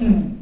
Hmm.